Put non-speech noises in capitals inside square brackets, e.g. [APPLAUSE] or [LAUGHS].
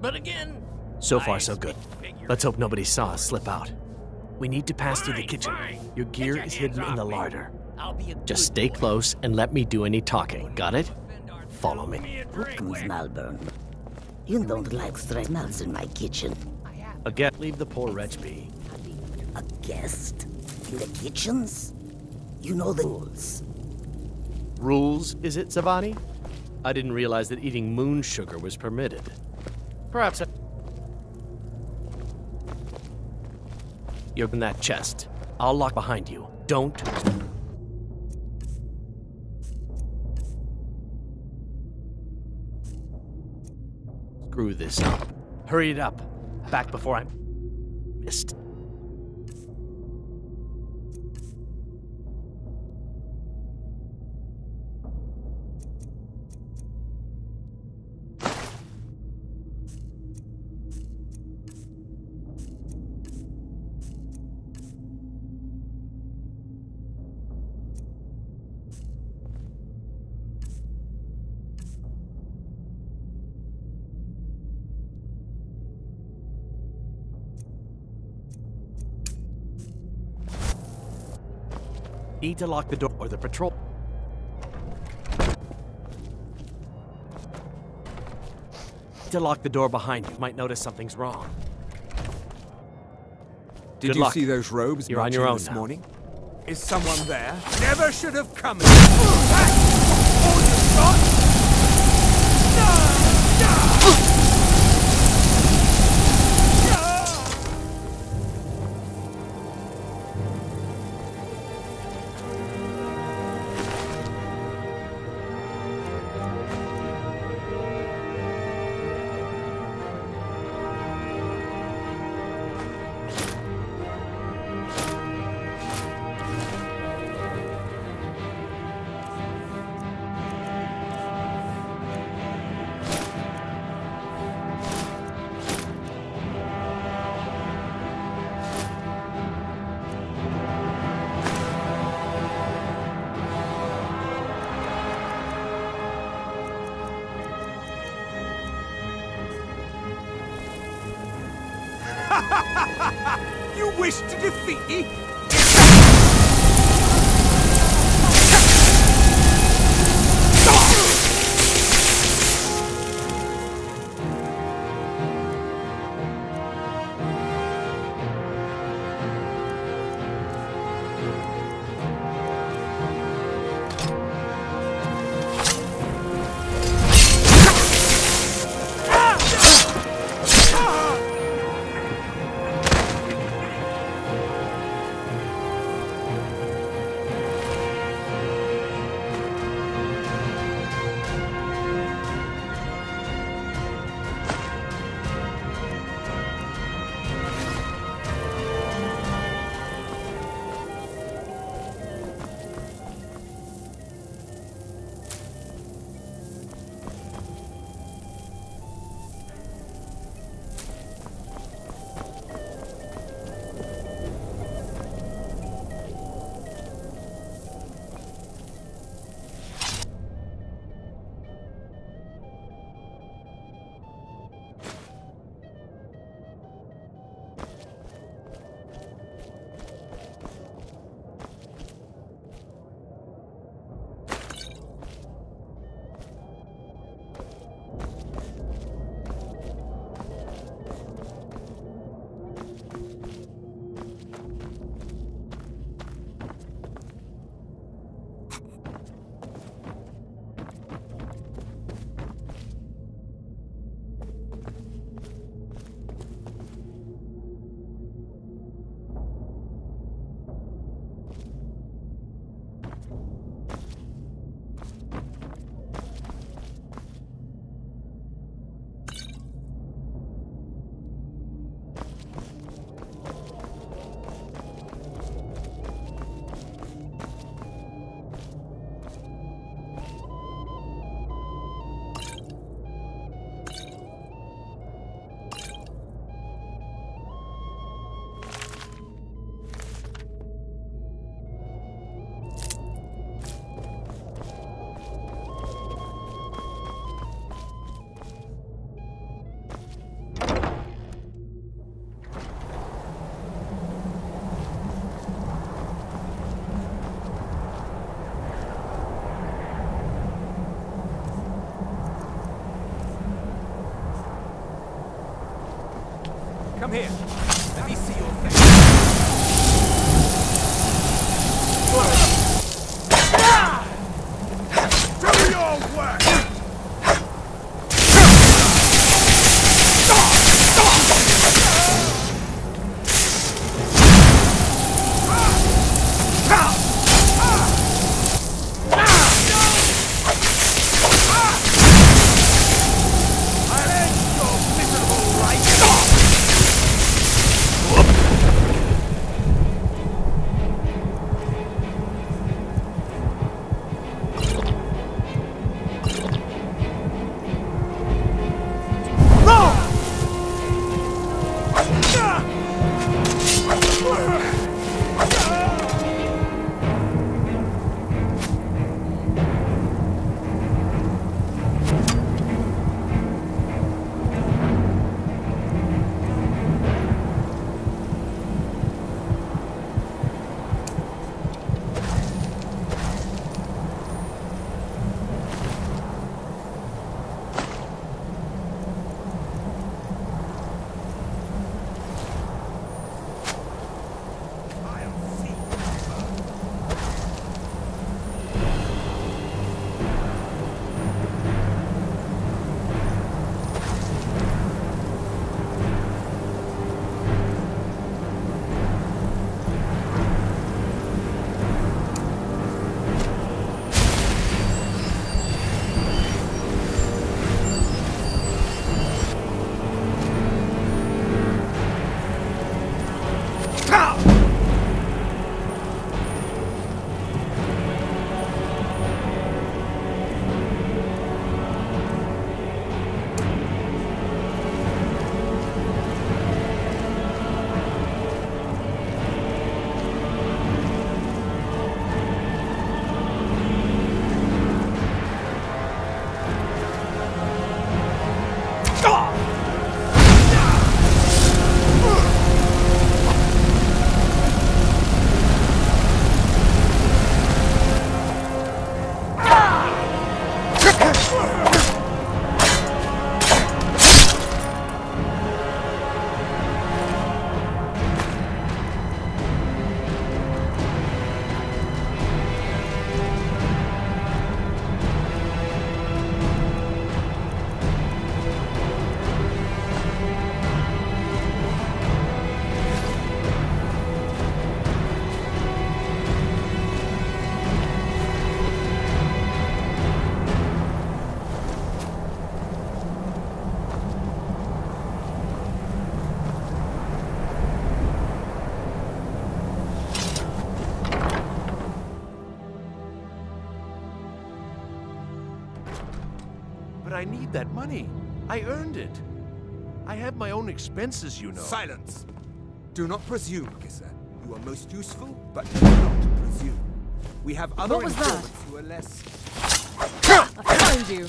But again, So I far, so good. Let's hope nobody saw us slip out. We need to pass through the kitchen. fine. Your gear your is hidden in the me. larder. I'll be a Just good stay boy. close and let me do any talking. Got it? Follow me. Me a Malborn. You don't like stray smells in my kitchen. Again, leave the poor wretch be. A guest? In the kitchens? You know the rules. Rules, is it, Tsavani? I didn't realize that eating moon sugar was permitted. Perhaps I... You're in that chest. I'll lock behind you. Don't... Screw this up. Hurry it up. Back before I'm... missed. Need to lock the door or the patrol... Need to lock the door behind you. Might notice something's wrong. Did Good you luck. see those robes You're on your own this now. morning? Is someone there? Never should have come. [LAUGHS] [LAUGHS] You wish to defeat me? Need that money. I earned it. I have my own expenses, you know. Silence! Do not presume, Gissur. You are most useful, but do not presume. We have other What was that? who are less. I found you.